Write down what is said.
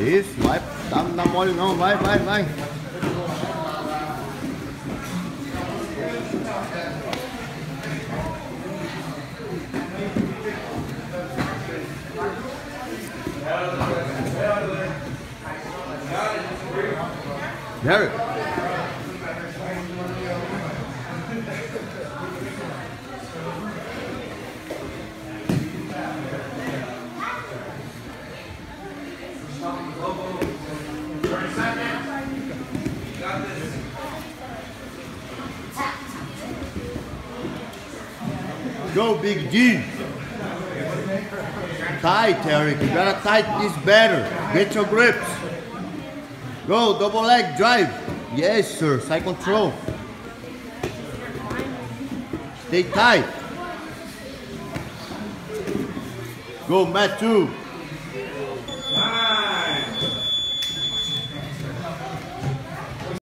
Isso, vai, tá, não dá mole não, vai, vai, vai. Derek. Go, Big D. Tight, Eric. You gotta tight this better. Get your grips. Go, double leg drive. Yes, sir. Side control. Stay tight. Go, Matt, two.